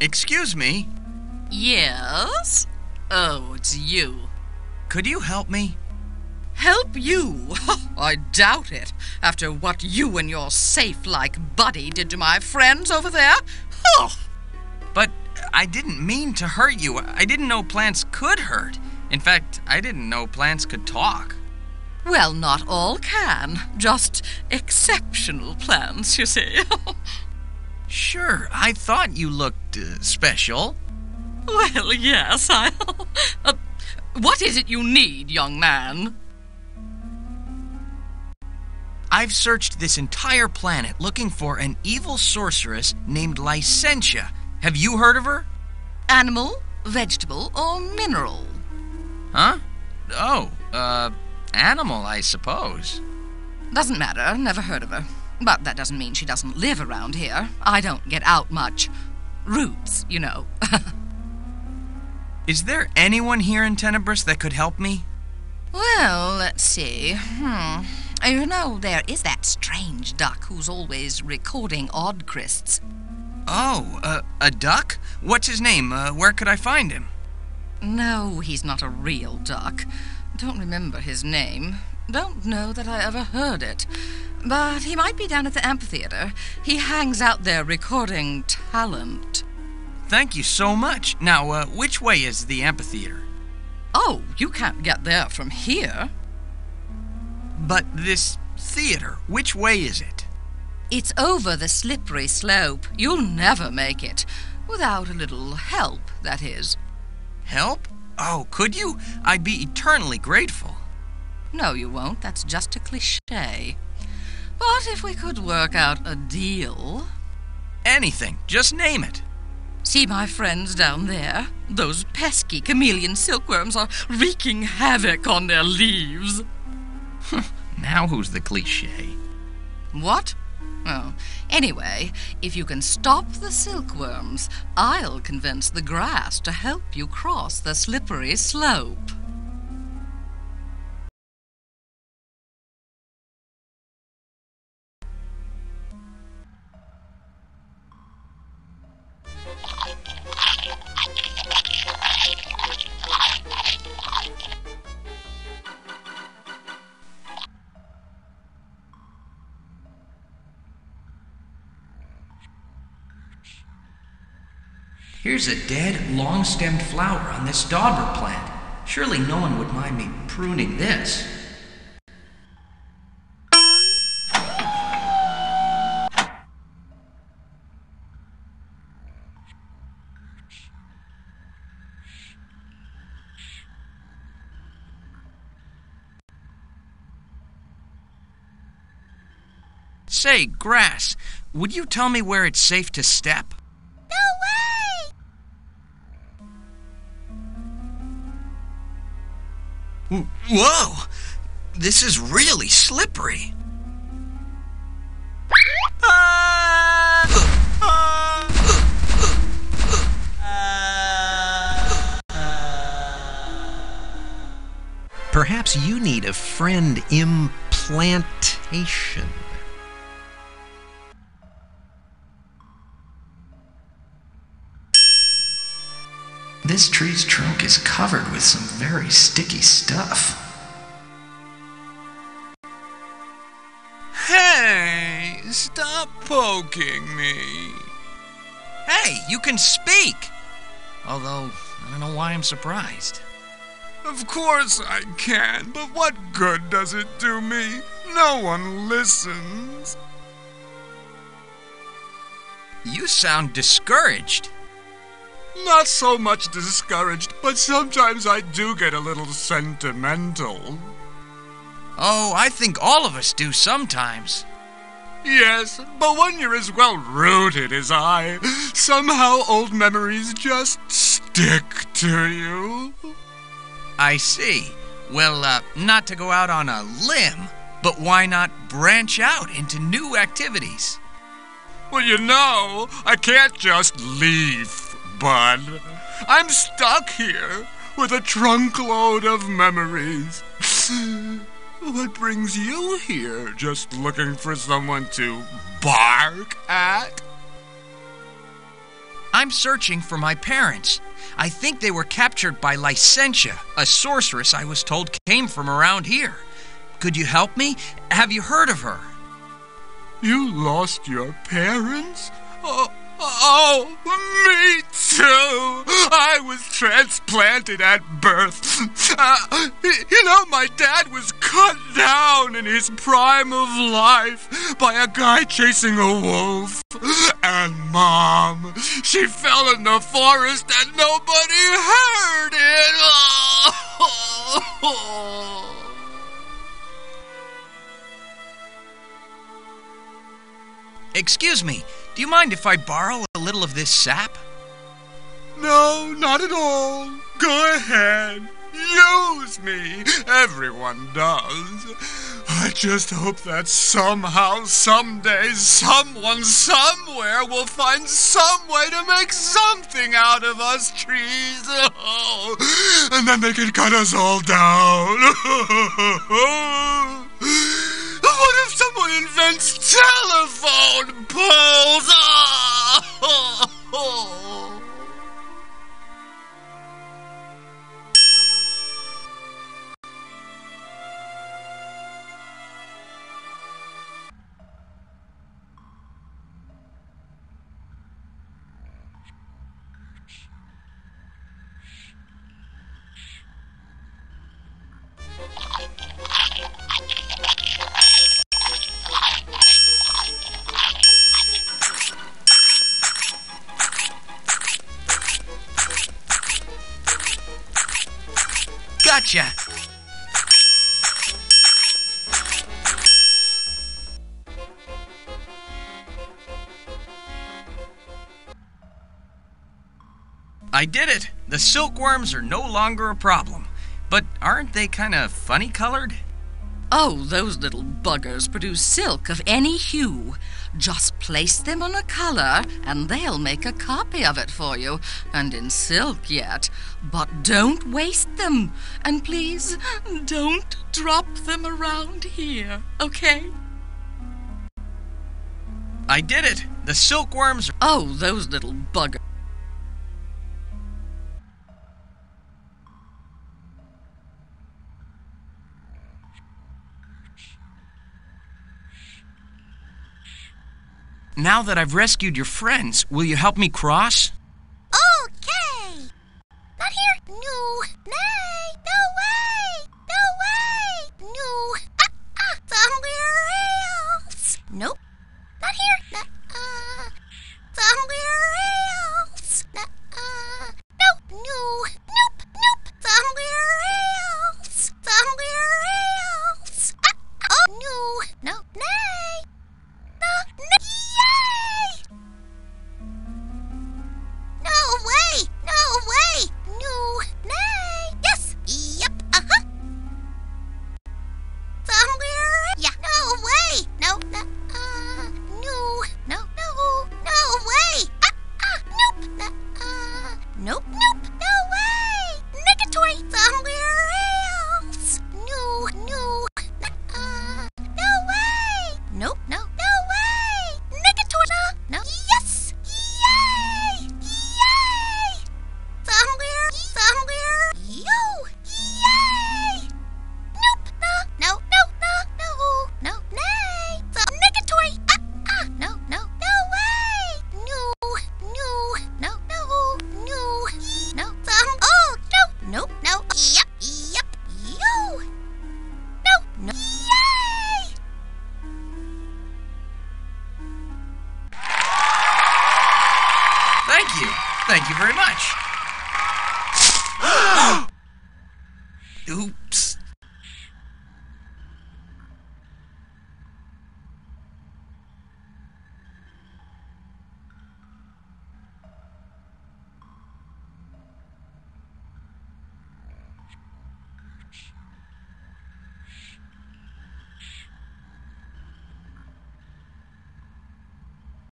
Excuse me, Yes? Oh, it's you. could you help me? Help you? I doubt it. After what you and your safe like buddy did to my friends over there? But I didn't mean to hurt you. I didn't know plants could hurt. In fact, I didn't know plants could talk. well, not all can. Just exceptional plants, you see. Sure, I thought you looked uh, special. well, yes, I. uh, what is it you need, young man? I've searched this entire planet looking for an evil sorceress named Lycentia. Have you heard of her? Animal, vegetable, or mineral? Huh? Oh, uh, animal, I suppose. Doesn't matter, never heard of her. But that doesn't mean she doesn't live around here. I don't get out much. Roots, you know. Is there anyone here in Tenebrous that could help me? well, let's see. Hmm. You know, there is that strange duck who's always recording odd crysts. Oh, uh, a duck? What's his name? Uh, where could I find him? No, he's not a real duck. Don't remember his name. Don't know that I ever heard it. But he might be down at the amphitheater. He hangs out there recording talent. Thank you so much. Now, uh, which way is the amphitheater? Oh, you can't get there from here. But this theater, which way is it? It's over the slippery slope. You'll never make it. Without a little help, that is. Help? Oh, could you? I'd be eternally grateful. No, you won't. That's just a cliche. But if we could work out a deal. Anything, just name it. See my friends down there? Those pesky chameleon silkworms are wreaking havoc on their leaves. Now who's the cliche? What? Oh, anyway, if you can stop the silkworms, I'll convince the grass to help you cross the slippery slope. Here's a dead, long stemmed flower on this dauber plant. Surely no one would mind me pruning this. Say, grass, would you tell me where it's safe to step? Whoa! This is really slippery. Perhaps you need a friend implantation. This tree's trunk is covered with some very sticky stuff. Hey, stop poking me. Hey, you can speak! Although, I don't know why I'm surprised. Of course I can, but what good does it do me? No one listens. You sound discouraged. Not so much discouraged, but sometimes I do get a little sentimental. Oh, I think all of us do sometimes. Yes, but when you're as well rooted as I, somehow old memories just stick to you. I see. Well, uh, not to go out on a limb, but why not branch out into new activities? Well, you know, I can't just leave, Bud. I'm stuck here with a trunkload of memories. What brings you here? Just looking for someone to bark at? I'm searching for my parents. I think they were captured by Lycentia, a sorceress I was told came from around here. Could you help me? Have you heard of her? You lost your parents? Oh, oh, me too. I was transplanted at birth. Uh, you know, my dad was cut down in his prime of life by a guy chasing a wolf. And mom, she fell in the forest and nobody heard it. Excuse me, do you mind if I borrow a little of this sap? No, not at all. Go ahead. Use me. Everyone does. I just hope that somehow, someday, someone, somewhere will find some way to make something out of us trees. Oh, and then they can cut us all down. what if someone invents telephone poles? I did it! The silkworms are no longer a problem. But aren't they kind of funny colored? Oh, those little buggers produce silk of any hue. Just place them on a color, and they'll make a copy of it for you, and in silk yet. But don't waste them, and please don't drop them around here, okay? I did it! The silkworms. Oh, those little buggers. Now that I've rescued your friends, will you help me cross? Nope! Nope!